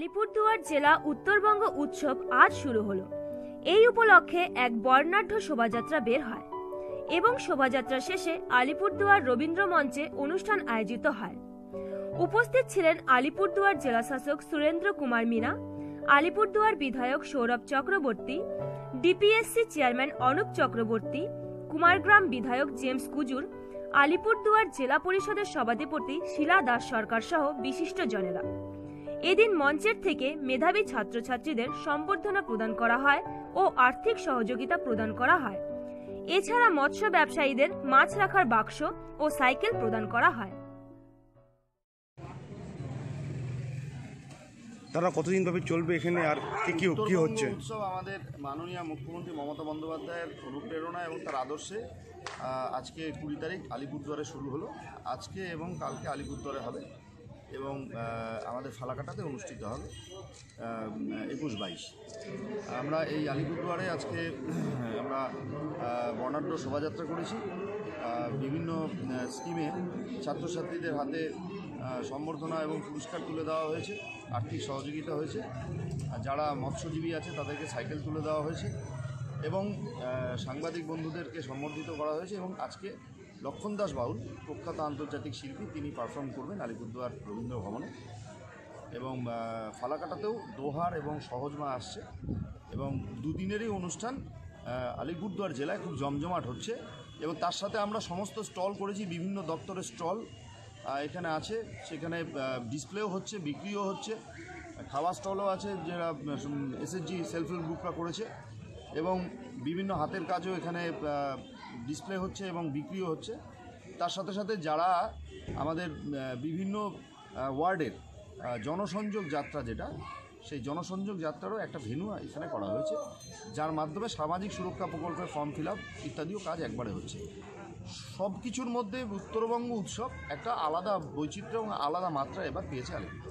আলিপুরদুয়ার জেলা উত্তরবঙ্গ উৎসব আজ শুরু হলো। এই উপলক্ষে এক বর্ণাঢ্য শোভাযাত্রা বের হয় এবং শোভাযাত্রা শেষে আলিপুরদুয়ার রবীন্দ্র মঞ্চে অনুষ্ঠান আয়োজিত হয়। উপস্থিত ছিলেন আলিপুরদুয়ার জেলাশাসক সুরেন্দ্র কুমার মিনা, আলিপুরদুয়ার বিধায়ক সৌরভ চক্রবর্তী, ডিপিএসসি চেয়ারম্যান অনুপ চক্রবর্তী, কুমারগ্রাম বিধায়ক জেমস কুজুর, আলিপুরদুয়ার জেলা পরিষদের সভাধিপতি শিলা দাস সরকার সহ বিশিষ্টজনেরা। এদিন মঞ্চের থেকে মেধাবী ছাত্রছাত্রীদের সম্বর্ধনা প্রদান করা হয় ও আর্থিক সহযোগিতা প্রদান করা হয়। এছাড়া মৎস্য ব্যবসায়ীদের মাছ রাখার বাক্স ও সাইকেল প্রদান করা হয়। তারা কতদিন ভাবে চলবে এখানে আর কি কি কি হচ্ছে? উৎসব আমাদের মাননীয় মুখ্যমন্ত্রী মমতা বন্দ্যোপাধ্যায়ের অনুপ্রেরণা এবং তার আদর্শে আজকে কুড়ি তারিখ আলিপুরদুয়ারে শুরু হলো। আজকে এবং কালকে আলিপুরদুয়ারে হবে। এবং আমাদের ফালাকাটাতে অনুষ্ঠিত হবে একুশ বাইশ। আমরা এই আলিপুরদুয়ারে আজকে, আমরা বর্ণাঢ্য শোভাযাত্রা করেছি। বিভিন্ন স্কিমে ছাত্রছাত্রীদের হাতে সম্বর্ধনা এবং পুরস্কার তুলে দেওয়া হয়েছে, আর্থিক সহযোগিতা হয়েছে। যারা মৎস্যজীবী আছে, তাদেরকে সাইকেল তুলে দেওয়া হয়েছে এবং সাংবাদিক বন্ধুদেরকে সম্বর্ধিত করা হয়েছে এবং আজকে লক্ষণ দাস বাউল, প্রখ্যাত আন্তর্জাতিক শিল্পী। তিনি পারফর্ম করবেন আলিপুরদুয়ার রবীন্দ্র ভবনে। এবং ফালাকাটাতেও দোহার এবং সহজমা আসছে। এবং দুদিনেরই অনুষ্ঠান আলিপুরদুয়ার জেলায় খুব জমজমাট হচ্ছে। এবং তার সাথে আমরা সমস্ত স্টল করেছি, বিভিন্ন দপ্তরের স্টল এখানে আছে। সেখানে ডিসপ্লেও হচ্ছে, বিক্রিও হচ্ছে। খাওয়া স্টলও আছে, যারা এসএসজি সেলফ হেল্প গ্রুপরা করেছে। এবং বিভিন্ন হাতের কাজও এখানে ডিসপ্লে হচ্ছে এবং বিক্রিও হচ্ছে। তার সাথে সাথে যারা আমাদের বিভিন্ন ওয়ার্ডের জনসংযোগ যাত্রা যেটা, সেই জনসংযোগ যাত্রারও একটা ভেন্যু এখানে করা হয়েছে, যার মাধ্যমে সামাজিক সুরক্ষা প্রকল্পের ফর্ম ফিল আপ ইত্যাদিও কাজ একবারে হচ্ছে। সব কিছুর মধ্যে উত্তরবঙ্গ উৎসব একটা আলাদা বৈচিত্র্য এবং আলাদা মাত্রা এবার পেয়েছে আলিপুর